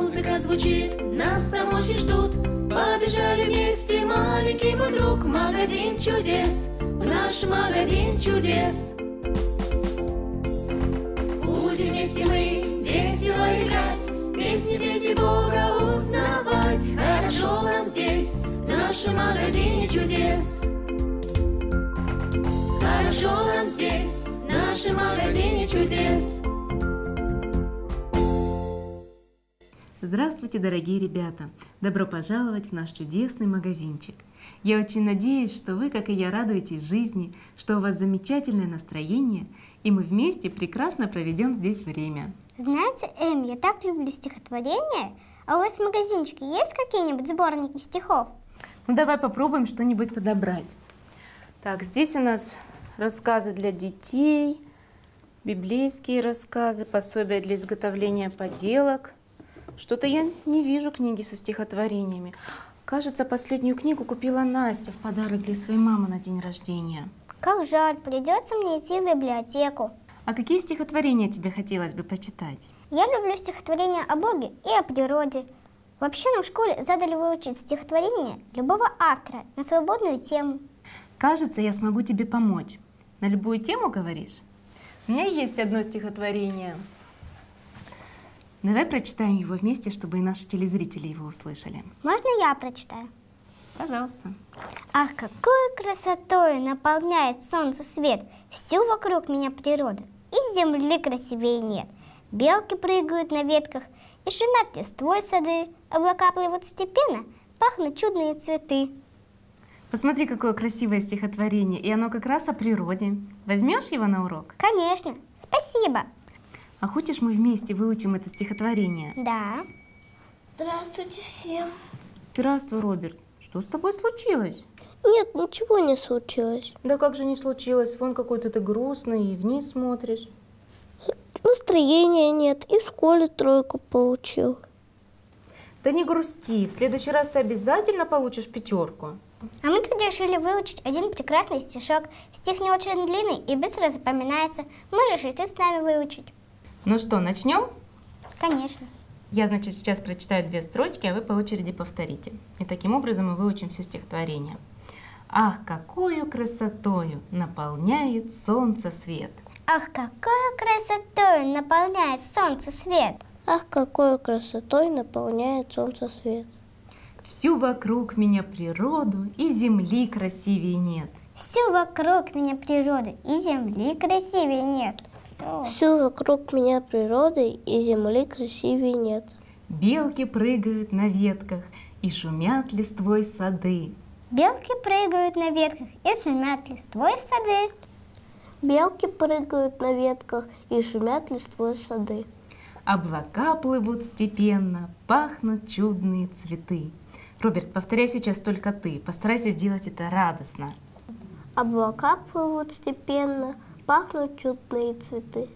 Музыка звучит, нас там очень ждут. Побежали вместе, маленький мой друг, магазин чудес, в наш магазин чудес. Будем вместе мы весело играть, песни петь и Бога узнавать. Хорошо нам здесь, в нашем магазине чудес. Хорошо нам здесь, в нашем магазине чудес. Здравствуйте, дорогие ребята! Добро пожаловать в наш чудесный магазинчик. Я очень надеюсь, что вы, как и я, радуетесь жизни, что у вас замечательное настроение, и мы вместе прекрасно проведем здесь время. Знаете, Эм, я так люблю стихотворения. А у вас в магазинчике есть какие-нибудь сборники стихов? Ну давай попробуем что-нибудь подобрать. Так, здесь у нас рассказы для детей, библейские рассказы, пособия для изготовления поделок. Что-то я не вижу книги со стихотворениями. Кажется, последнюю книгу купила Настя в подарок для своей мамы на день рождения. Как жаль, придется мне идти в библиотеку. А какие стихотворения тебе хотелось бы почитать? Я люблю стихотворения о Боге и о природе. Вообще нам в школе задали выучить стихотворение любого автора на свободную тему. Кажется, я смогу тебе помочь. На любую тему говоришь? У меня есть одно стихотворение. Давай прочитаем его вместе, чтобы и наши телезрители его услышали. Можно я прочитаю? Пожалуйста. Ах, какой красотой наполняет солнце свет Всю вокруг меня природа, и земли красивее нет. Белки прыгают на ветках, и шумят листвой сады, Облака плывут степенно, пахнут чудные цветы. Посмотри, какое красивое стихотворение, и оно как раз о природе. Возьмешь его на урок? Конечно, спасибо. А хочешь, мы вместе выучим это стихотворение? Да. Здравствуйте всем. Здравствуй, Роберт. Что с тобой случилось? Нет, ничего не случилось. Да как же не случилось? Вон какой-то ты грустный и вниз смотришь. Настроения нет, и в школе тройку получил. Да не грусти, в следующий раз ты обязательно получишь пятерку. А мы тут решили выучить один прекрасный стишок. Стих не очень длинный и быстро запоминается. Можешь и ты с нами выучить. Ну что, начнем? Конечно. Я, значит, сейчас прочитаю две строчки, а вы по очереди повторите. И таким образом мы выучим все стихотворение. Ах, какую красотою наполняет солнце свет. Ах, какой красотой наполняет солнце свет. Ах, какой красотой наполняет солнце свет. Всю вокруг меня природу и земли красивее нет. Всю вокруг меня природы и земли красивее нет. Всю вокруг меня природы и земли красивее нет. Белки прыгают на ветках и шумят листвой сады. Белки прыгают на ветках и шумят листвой сады. Белки прыгают на ветках и шумят листвой сады. Облака плывут степенно, пахнут чудные цветы. Роберт, повторяй сейчас только ты. Постарайся сделать это радостно. Облака плывут степенно, пахнут чудные цветы.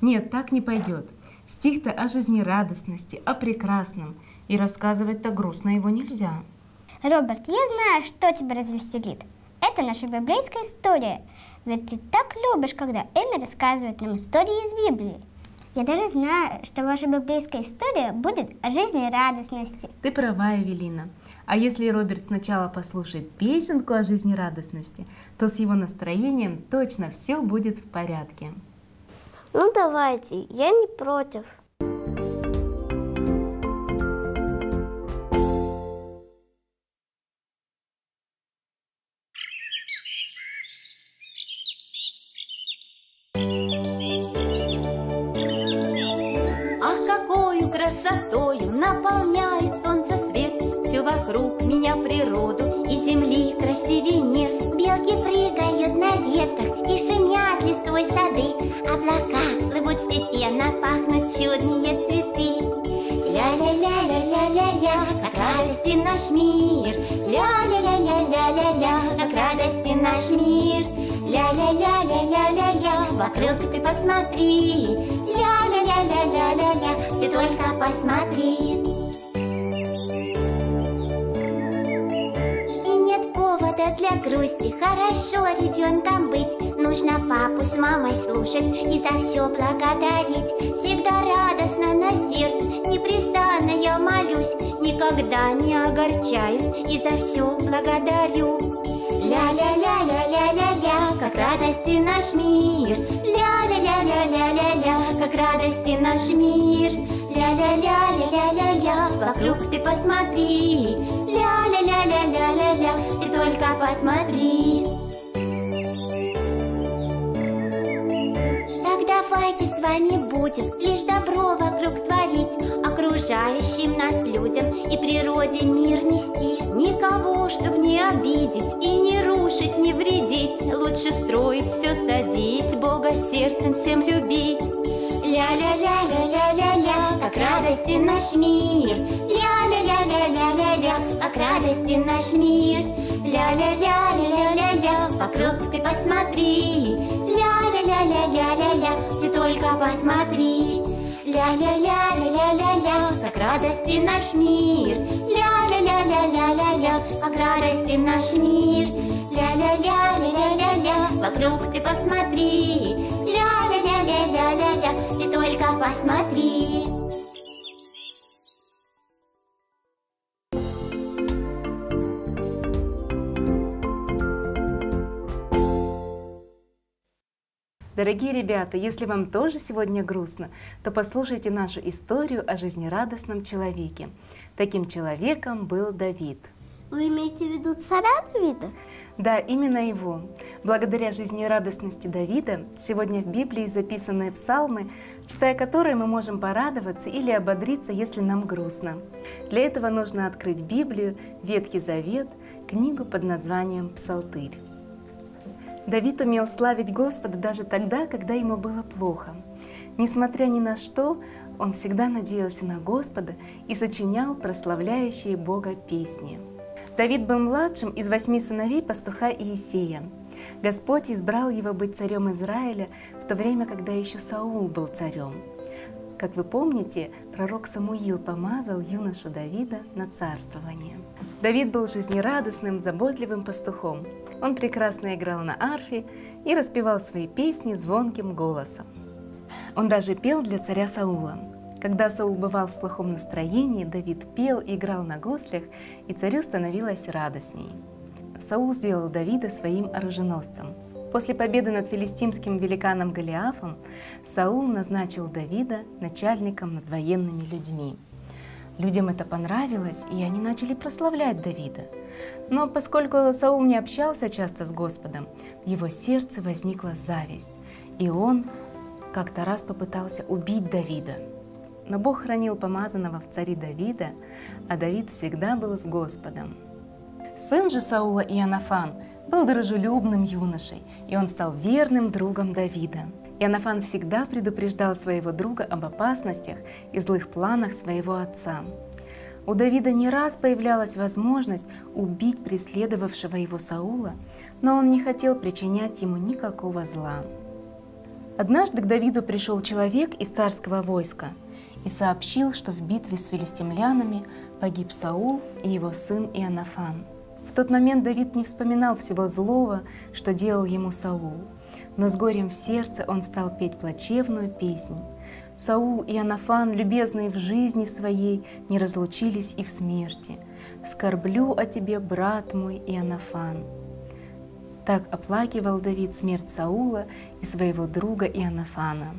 Нет, так не пойдет. Стих-то о жизнерадостности, о прекрасном. И рассказывать-то грустно его нельзя. Роберт, я знаю, что тебя развеселит. Это наша библейская история. Ведь ты так любишь, когда Эми рассказывает нам истории из Библии. Я даже знаю, что ваша библейская история будет о жизни радостности. Ты права, Эвелина. А если Роберт сначала послушает песенку о жизнерадостности, то с его настроением точно все будет в порядке. Ну давайте, я не против. Чудные цветы. Ля-ля-ля-ля-ля-ля-ля, как радости наш мир. Ля-ля-ля-ля-ля-ля-ля, как радости наш мир. Ля-ля-ля-ля-ля-ля-ля, вокруг ты посмотри. Ля-ля-ля-ля-ля-ля-ля, ты только посмотри. И нет повода для грусти, хорошо ребенком быть Нужно папу с мамой слушать и за все благодарить Всегда радостно на сердце, непрестанно никогда не огорчаюсь и за все благодарю. Ля-ля-ля-ля-ля-ля-ля, как радости наш мир. Ля-ля-ля-ля-ля-ля-ля, как радости наш мир. Ля-ля-ля-ля-ля-ля-ля, вокруг ты посмотри. Ля-ля-ля-ля-ля-ля-ля, ты только посмотри. Вами будем лишь добро вокруг творить, окружающим нас людям и природе мир нести. Никого, чтоб не обидеть и не рушить, не вредить, лучше строить, все садить, Бога сердцем всем любить. Ля-ля-ля-ля-ля-ля-ля, как радости наш мир. Ля-ля-ля-ля-ля-ля-ля, как радости наш мир. Ля-ля-ля-ля-ля-ля-ля, вокруг ты посмотри. Ля-ля-ля-ля-ля-ля-ля, ты только посмотри. Ля-ля-ля-ля-ля-ля-ля, как радости наш мир. Ля-ля-ля-ля-ля-ля-ля, как радости наш мир. Ля-ля-ля-ля-ля-ля-ля, вокруг ты посмотри. Ля-ля-ля-ля-ля-ля-ля, ты только посмотри. Дорогие ребята, если вам тоже сегодня грустно, то послушайте нашу историю о жизнерадостном человеке. Таким человеком был Давид. Вы имеете в виду царя Давида? Да, именно его. Благодаря жизнерадостности Давида сегодня в Библии записаны псалмы, читая которые мы можем порадоваться или ободриться, если нам грустно. Для этого нужно открыть Библию, Ветхий Завет, книгу под названием «Псалтырь». Давид умел славить Господа даже тогда, когда ему было плохо. Несмотря ни на что, он всегда надеялся на Господа и сочинял прославляющие Бога песни. Давид был младшим из восьми сыновей пастуха Иисея. Господь избрал его быть царем Израиля в то время, когда еще Саул был царем. Как вы помните, пророк Самуил помазал юношу Давида на царствование. Давид был жизнерадостным, заботливым пастухом. Он прекрасно играл на арфе и распевал свои песни звонким голосом. Он даже пел для царя Саула. Когда Саул бывал в плохом настроении, Давид пел и играл на гослях, и царю становилось радостней. Саул сделал Давида своим оруженосцем. После победы над филистимским великаном Голиафом Саул назначил Давида начальником над военными людьми. Людям это понравилось, и они начали прославлять Давида. Но поскольку Саул не общался часто с Господом, в его сердце возникла зависть, и он как-то раз попытался убить Давида. Но Бог хранил помазанного в цари Давида, а Давид всегда был с Господом. Сын же Саула Иоаннафан был дружелюбным юношей, и он стал верным другом Давида. Иоаннафан всегда предупреждал своего друга об опасностях и злых планах своего отца. У Давида не раз появлялась возможность убить преследовавшего его Саула, но он не хотел причинять ему никакого зла. Однажды к Давиду пришел человек из царского войска и сообщил, что в битве с филистимлянами погиб Саул и его сын Иоаннафан. В тот момент Давид не вспоминал всего злого, что делал ему Саул, но с горем в сердце он стал петь плачевную песнь. Саул и Анафан, любезные в жизни своей, не разлучились и в смерти. «Скорблю о тебе, брат мой Иоаннафан». Так оплакивал Давид смерть Саула и своего друга Иоаннафана.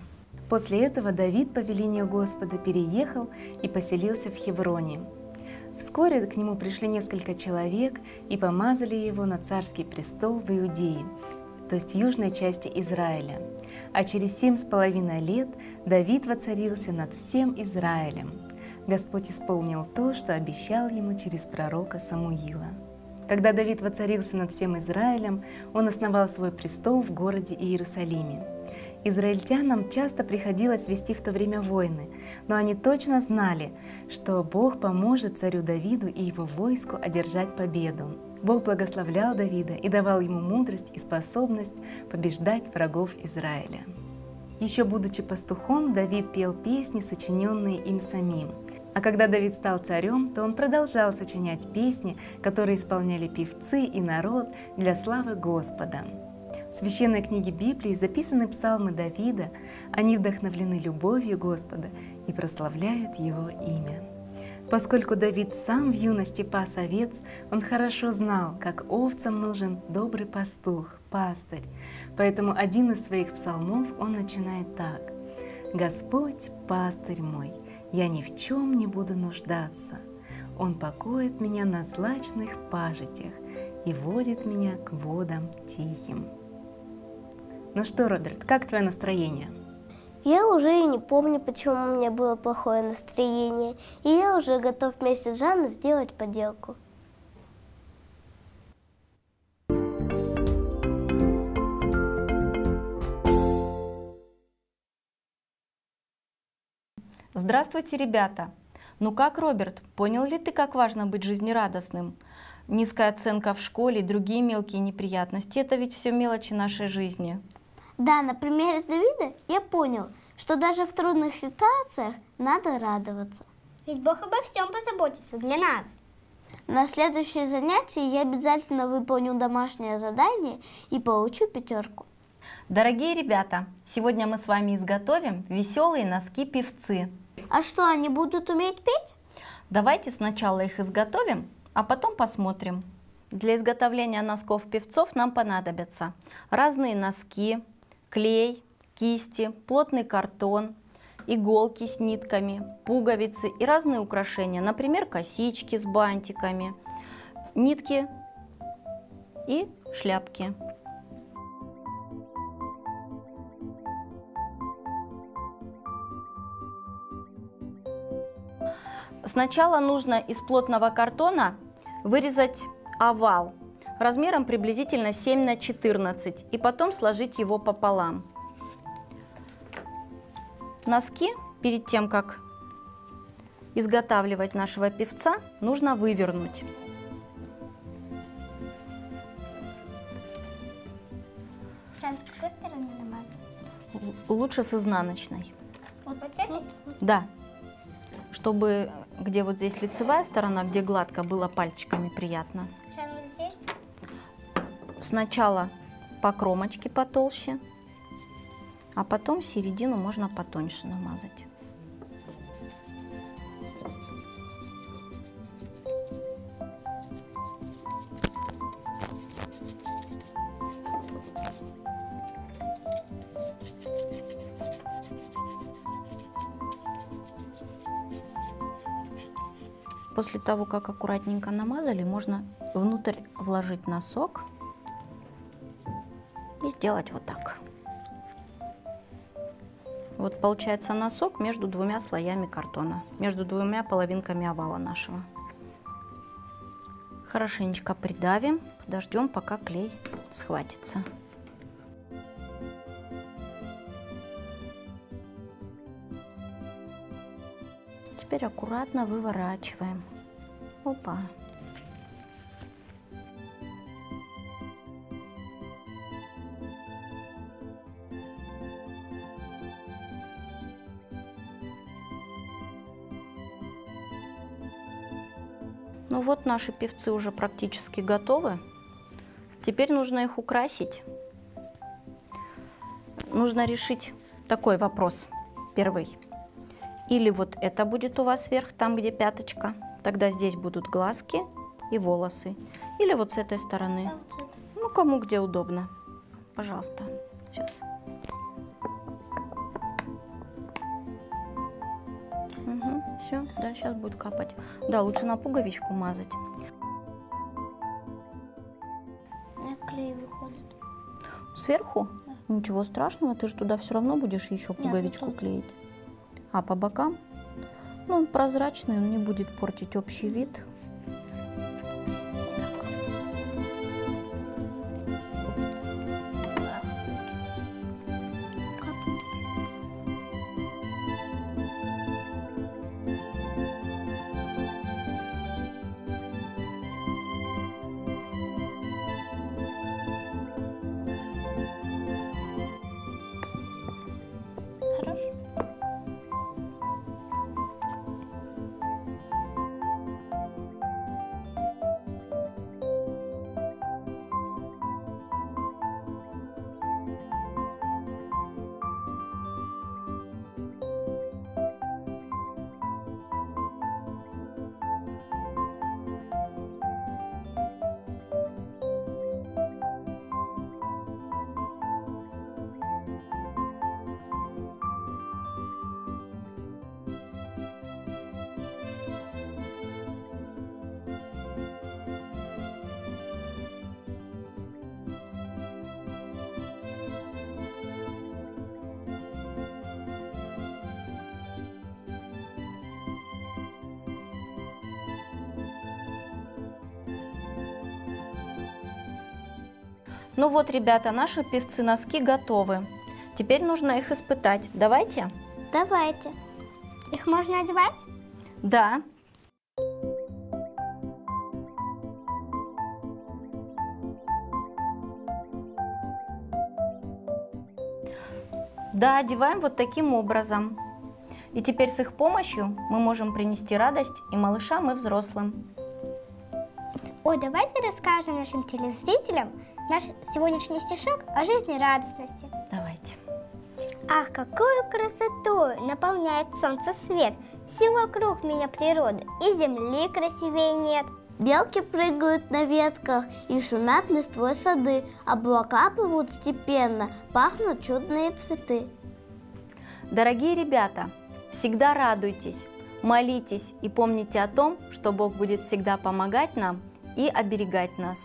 После этого Давид по велению Господа переехал и поселился в Хевроне. Вскоре к нему пришли несколько человек и помазали его на царский престол в Иудее, то есть в южной части Израиля. А через семь с половиной лет Давид воцарился над всем Израилем. Господь исполнил то, что обещал ему через пророка Самуила. Когда Давид воцарился над всем Израилем, он основал свой престол в городе Иерусалиме. Израильтянам часто приходилось вести в то время войны, но они точно знали, что Бог поможет царю Давиду и его войску одержать победу. Бог благословлял Давида и давал ему мудрость и способность побеждать врагов Израиля. Еще будучи пастухом, Давид пел песни, сочиненные им самим. А когда Давид стал царем, то он продолжал сочинять песни, которые исполняли певцы и народ для славы Господа. В священной книге Библии записаны псалмы Давида, они вдохновлены любовью Господа и прославляют Его имя. Поскольку Давид сам в юности пас овец, он хорошо знал, как овцам нужен добрый пастух, пастырь. Поэтому один из своих псалмов он начинает так. «Господь, пастырь мой, я ни в чем не буду нуждаться. Он покоит меня на злачных пажитях и водит меня к водам тихим». Ну что, Роберт, как твое настроение? Я уже и не помню, почему у меня было плохое настроение, и я уже готов вместе с Жанной сделать поделку. Здравствуйте, ребята! Ну как, Роберт, понял ли ты, как важно быть жизнерадостным? Низкая оценка в школе и другие мелкие неприятности – это ведь все мелочи нашей жизни. Да, на примере Давида я понял, что даже в трудных ситуациях надо радоваться. Ведь Бог обо всем позаботится для нас. На следующее занятие я обязательно выполню домашнее задание и получу пятерку. Дорогие ребята, сегодня мы с вами изготовим веселые носки-певцы. А что, они будут уметь петь? Давайте сначала их изготовим, а потом посмотрим. Для изготовления носков-певцов нам понадобятся разные носки, клей, кисти, плотный картон, иголки с нитками, пуговицы и разные украшения, например, косички с бантиками, нитки и шляпки. Сначала нужно из плотного картона вырезать овал размером приблизительно 7 на 14 и потом сложить его пополам. Носки перед тем, как изготавливать нашего певца, нужно вывернуть. С какой стороны намазывать? Лучше с изнаночной. Вот по цели? Да. Чтобы где вот здесь лицевая сторона, где гладко было пальчиками приятно. Сначала по кромочке потолще, а потом середину можно потоньше намазать. После того, как аккуратненько намазали, можно внутрь вложить носок сделать вот так. Вот получается носок между двумя слоями картона, между двумя половинками овала нашего. Хорошенечко придавим, подождем, пока клей схватится. Теперь аккуратно выворачиваем. Опа. Ну вот наши певцы уже практически готовы. Теперь нужно их украсить. Нужно решить такой вопрос первый. Или вот это будет у вас вверх, там где пяточка, тогда здесь будут глазки и волосы. Или вот с этой стороны. Ну, кому где удобно. Пожалуйста. Сейчас. Все, да, сейчас будет капать. Да, лучше на пуговичку мазать. Клей выходит. Сверху? Ничего страшного, ты же туда все равно будешь еще пуговичку тут. клеить. А по бокам? Ну, он прозрачный, он не будет портить общий вид. Ну вот, ребята, наши певцы носки готовы. Теперь нужно их испытать. Давайте? Давайте. Их можно одевать? Да. Да, одеваем вот таким образом. И теперь с их помощью мы можем принести радость и малышам, и взрослым. Ой, давайте расскажем нашим телезрителям наш сегодняшний стишок о жизни радостности. Давайте. Ах, какую красоту наполняет солнце свет! Всю вокруг меня природа, и земли красивее нет. Белки прыгают на ветках и шумят листвой сады, облака плывут степенно, пахнут чудные цветы. Дорогие ребята, всегда радуйтесь, молитесь и помните о том, что Бог будет всегда помогать нам и оберегать нас.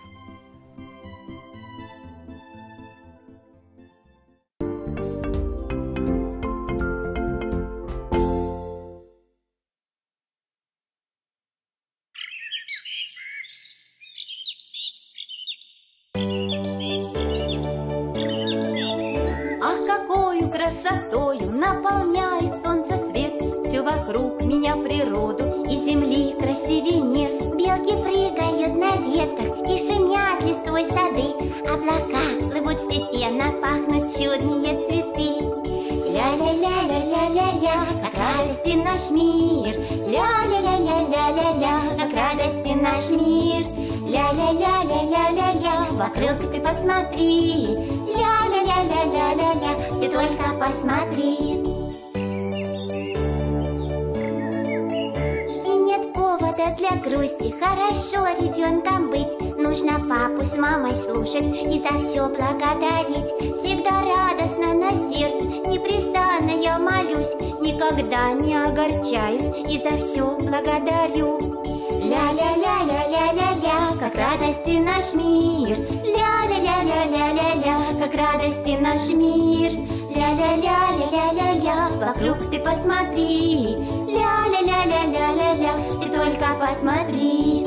Вокруг меня природу и земли красивей нет Белки прыгают на ветках и шумят листвой сады. Облака плывут степенно, пахнут чудные цветы. Ля-ля-ля-ля-ля-ля-ля, как радости наш мир. Ля-ля-ля-ля-ля-ля-ля, как радости наш мир. Ля-ля-ля-ля-ля-ля-ля, вокруг ты посмотри. Ля-ля-ля-ля-ля-ля-ля, ты только посмотри повода для грусти. Хорошо ребенком быть. Нужно папу с мамой слушать И за все благодарить. Всегда радостно на сердце Непрестанно я молюсь. Никогда не огорчаюсь И за все благодарю. Ля-ля-ля-ля-ля-ля-ля Как радости наш мир. Ля-ля-ля-ля-ля-ля-ля Как радости наш мир. Ля-ля-ля-ля-ля-ля-ля Вокруг ты посмотри Ля-ля-ля-ля-ля-ля-ля Ты только посмотри.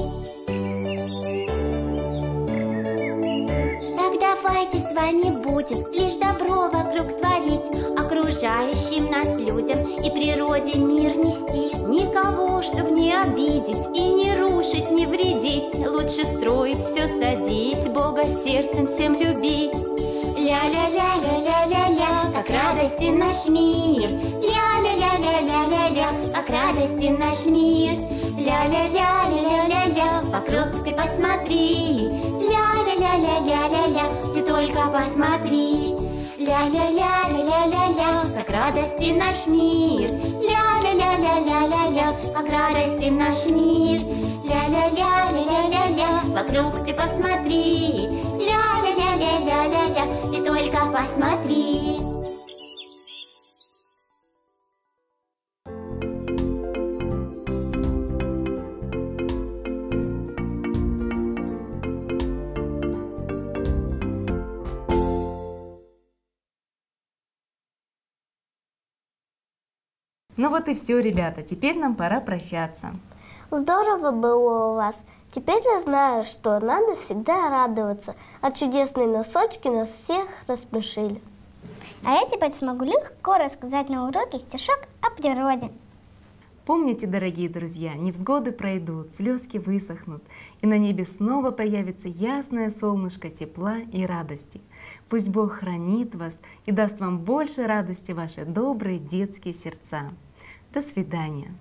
Так давайте с вами будем Лишь добро вокруг творить Окружающим нас людям И природе мир нести. Никого, чтоб не обидеть И не рушить, не вредить Лучше строить, все садить Бога сердцем всем любить Ля-ля-ля-ля-ля-ля-ля, как радости наш мир. Ля-ля-ля-ля-ля-ля-ля, как радости наш мир. Ля-ля-ля-ля-ля-ля-ля, вокруг ты посмотри. Ля-ля-ля-ля-ля-ля-ля, ты только посмотри. Ля-ля-ля-ля-ля-ля-ля, как радости наш мир. Ля-ля-ля-ля-ля-ля-ля, как радости наш мир. Ля-ля-ля-ля-ля-ля-ля, вокруг ты посмотри. Посмотри. Ну вот и все, ребята, теперь нам пора прощаться. Здорово было у вас. Теперь я знаю, что надо всегда радоваться, а чудесные носочки нас всех рассмешили. А я теперь смогу легко рассказать на уроке стишок о природе. Помните, дорогие друзья, невзгоды пройдут, слезки высохнут, и на небе снова появится ясное солнышко тепла и радости. Пусть Бог хранит вас и даст вам больше радости ваши добрые детские сердца. До свидания.